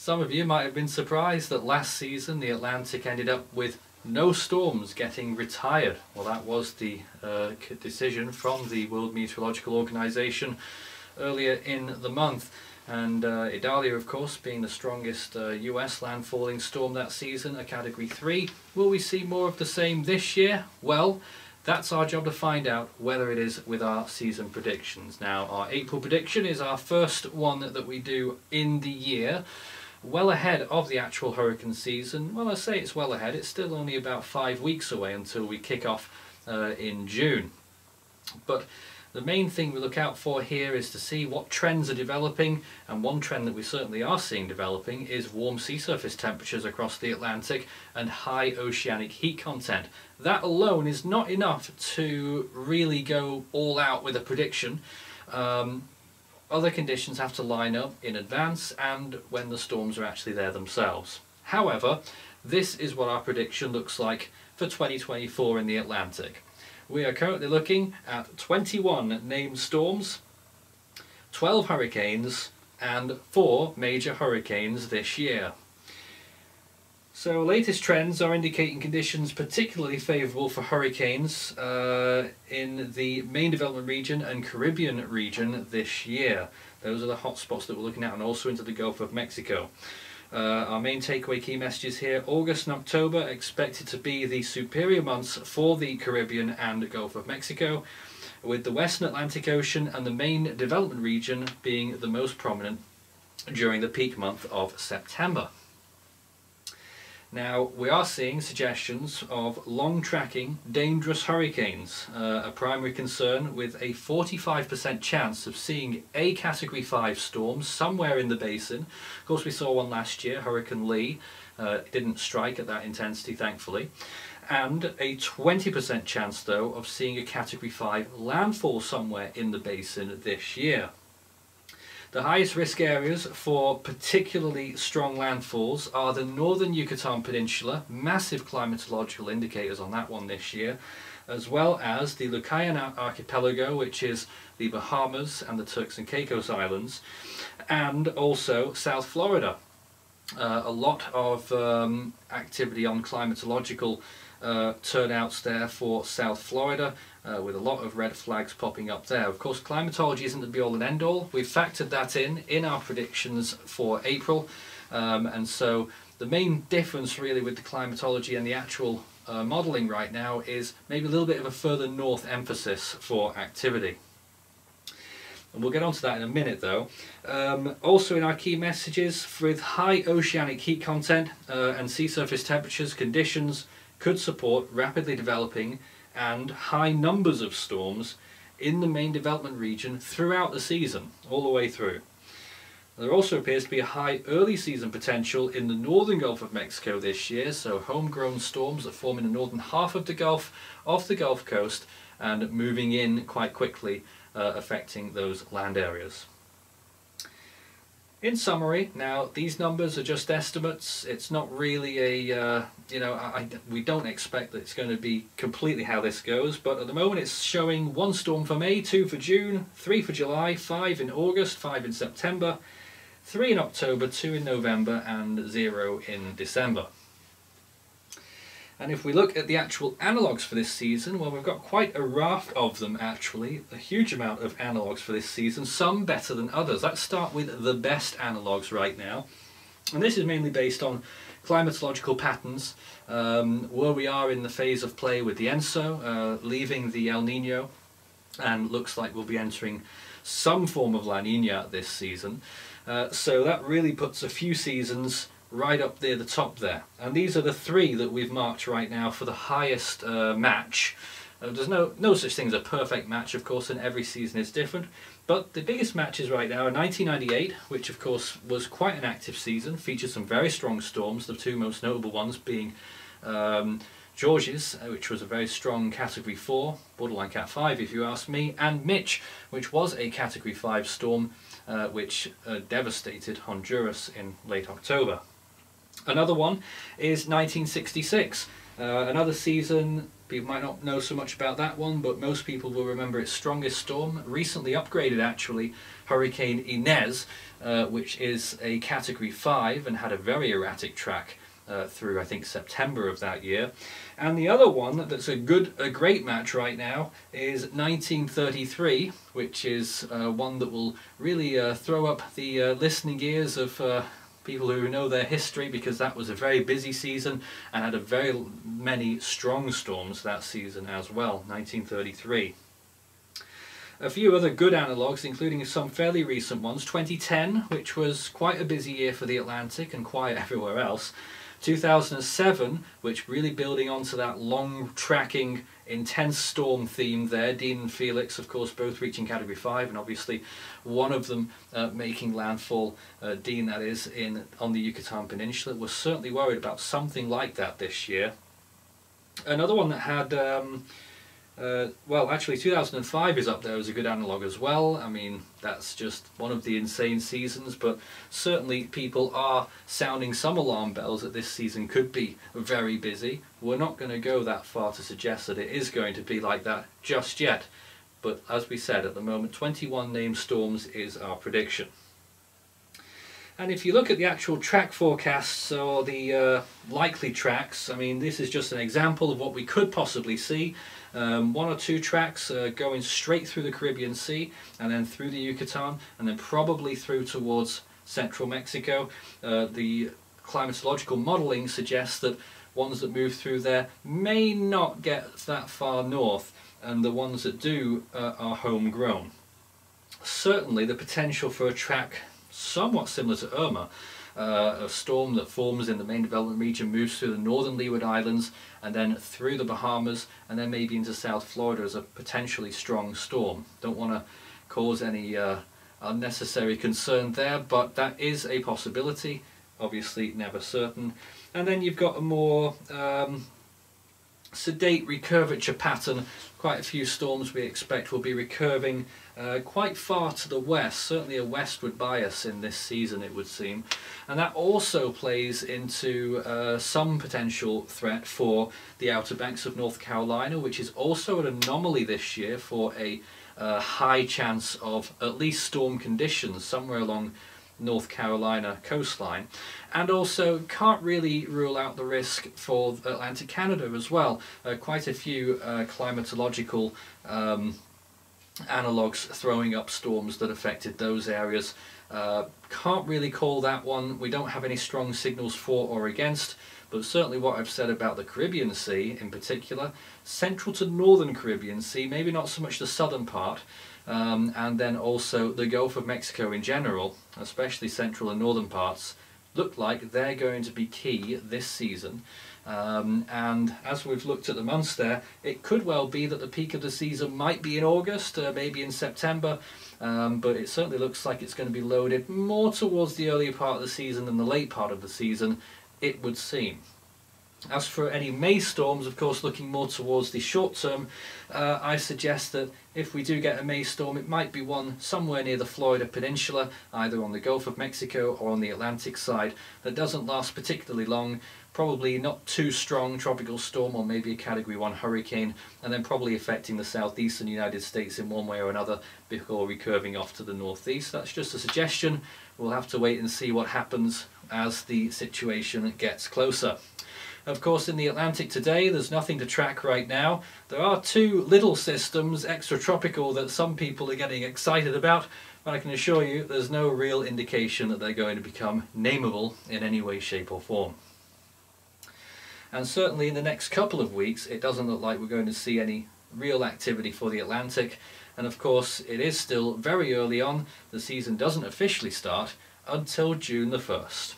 Some of you might have been surprised that last season the Atlantic ended up with no storms getting retired. Well, that was the uh, decision from the World Meteorological Organization earlier in the month. And uh, Idalia, of course, being the strongest uh, US landfalling storm that season, a Category 3. Will we see more of the same this year? Well, that's our job to find out whether it is with our season predictions. Now, our April prediction is our first one that we do in the year well ahead of the actual hurricane season. Well, I say it's well ahead, it's still only about five weeks away until we kick off uh, in June. But the main thing we look out for here is to see what trends are developing and one trend that we certainly are seeing developing is warm sea surface temperatures across the Atlantic and high oceanic heat content. That alone is not enough to really go all out with a prediction. Um, other conditions have to line up in advance and when the storms are actually there themselves. However, this is what our prediction looks like for 2024 in the Atlantic. We are currently looking at 21 named storms, 12 hurricanes and 4 major hurricanes this year. So latest trends are indicating conditions particularly favourable for hurricanes uh, in the main development region and Caribbean region this year. Those are the hotspots that we're looking at and also into the Gulf of Mexico. Uh, our main takeaway key messages here, August and October expected to be the superior months for the Caribbean and Gulf of Mexico, with the Western Atlantic Ocean and the main development region being the most prominent during the peak month of September. Now, we are seeing suggestions of long tracking dangerous hurricanes, uh, a primary concern with a 45% chance of seeing a Category 5 storm somewhere in the basin. Of course, we saw one last year, Hurricane Lee. Uh, didn't strike at that intensity, thankfully. And a 20% chance, though, of seeing a Category 5 landfall somewhere in the basin this year. The highest risk areas for particularly strong landfalls are the northern Yucatan Peninsula, massive climatological indicators on that one this year, as well as the Lucayan Archipelago, which is the Bahamas and the Turks and Caicos Islands, and also South Florida. Uh, a lot of um, activity on climatological uh, turnouts there for South Florida uh, with a lot of red flags popping up there. Of course climatology isn't the be all and end all. We've factored that in in our predictions for April um, and so the main difference really with the climatology and the actual uh, modelling right now is maybe a little bit of a further north emphasis for activity. And we'll get onto that in a minute though. Um, also in our key messages, with high oceanic heat content uh, and sea surface temperatures, conditions could support rapidly developing and high numbers of storms in the main development region throughout the season, all the way through. There also appears to be a high early season potential in the northern Gulf of Mexico this year, so homegrown storms that form in the northern half of the Gulf, off the Gulf Coast, and moving in quite quickly, uh, affecting those land areas. In summary, now these numbers are just estimates. It's not really a, uh, you know, I, we don't expect that it's going to be completely how this goes, but at the moment it's showing one storm for May, two for June, three for July, five in August, five in September, three in October, two in November, and zero in December. And if we look at the actual analogues for this season, well, we've got quite a raft of them actually, a huge amount of analogues for this season, some better than others. Let's start with the best analogues right now. And this is mainly based on climatological patterns, um, where we are in the phase of play with the ENSO, uh, leaving the El Nino, and looks like we'll be entering some form of La Nina this season. Uh, so that really puts a few seasons right up near the top there. And these are the three that we've marked right now for the highest uh, match. Uh, there's no, no such thing as a perfect match, of course, and every season is different. But the biggest matches right now are 1998, which of course was quite an active season, featured some very strong storms, the two most notable ones being um, Georges, uh, which was a very strong Category 4, borderline Cat 5 if you ask me, and Mitch, which was a Category 5 storm, uh, which uh, devastated Honduras in late October. Another one is 1966. Uh, another season, people might not know so much about that one, but most people will remember its strongest storm, recently upgraded actually, Hurricane Inez, uh, which is a Category 5 and had a very erratic track uh, through I think September of that year. And the other one that's a good, a great match right now is 1933, which is uh, one that will really uh, throw up the uh, listening ears of uh, people who know their history because that was a very busy season and had a very many strong storms that season as well, 1933. A few other good analogues, including some fairly recent ones. 2010, which was quite a busy year for the Atlantic and quiet everywhere else. 2007, which really building onto that long tracking intense storm theme there. Dean and Felix, of course, both reaching Category 5, and obviously one of them uh, making landfall, uh, Dean that is, in on the Yucatan Peninsula. Was certainly worried about something like that this year. Another one that had um, uh, well, actually, 2005 is up there as a good analogue as well. I mean, that's just one of the insane seasons, but certainly people are sounding some alarm bells that this season could be very busy. We're not going to go that far to suggest that it is going to be like that just yet. But as we said, at the moment, 21 named storms is our prediction. And if you look at the actual track forecasts or the uh, likely tracks, I mean, this is just an example of what we could possibly see. Um, one or two tracks uh, going straight through the Caribbean Sea and then through the Yucatan and then probably through towards central Mexico. Uh, the climatological modelling suggests that ones that move through there may not get that far north and the ones that do uh, are homegrown. Certainly the potential for a track somewhat similar to Irma. Uh, a storm that forms in the main development region moves through the northern Leeward Islands and then through the Bahamas and then maybe into South Florida as a potentially strong storm. Don't want to cause any uh, unnecessary concern there, but that is a possibility, obviously never certain. And then you've got a more um, sedate recurvature pattern. Quite a few storms we expect will be recurving uh, quite far to the west, certainly a westward bias in this season it would seem. And that also plays into uh, some potential threat for the Outer Banks of North Carolina, which is also an anomaly this year for a uh, high chance of at least storm conditions somewhere along North Carolina coastline and also can't really rule out the risk for Atlantic Canada as well. Uh, quite a few uh, climatological um, analogues throwing up storms that affected those areas. Uh, can't really call that one, we don't have any strong signals for or against, but certainly what I've said about the Caribbean Sea in particular, central to northern Caribbean Sea, maybe not so much the southern part, um, and then also the Gulf of Mexico in general, especially central and northern parts, look like they're going to be key this season. Um, and as we've looked at the months there, it could well be that the peak of the season might be in August, uh, maybe in September, um, but it certainly looks like it's going to be loaded more towards the earlier part of the season than the late part of the season, it would seem. As for any May storms, of course, looking more towards the short term, uh, I suggest that if we do get a May storm, it might be one somewhere near the Florida Peninsula, either on the Gulf of Mexico or on the Atlantic side, that doesn't last particularly long, probably not too strong tropical storm or maybe a Category 1 hurricane, and then probably affecting the southeastern United States in one way or another before recurving off to the northeast. That's just a suggestion. We'll have to wait and see what happens as the situation gets closer. Of course, in the Atlantic today, there's nothing to track right now. There are two little systems, extratropical, that some people are getting excited about, but I can assure you there's no real indication that they're going to become nameable in any way, shape or form. And certainly in the next couple of weeks, it doesn't look like we're going to see any real activity for the Atlantic. And of course, it is still very early on. The season doesn't officially start until June the 1st.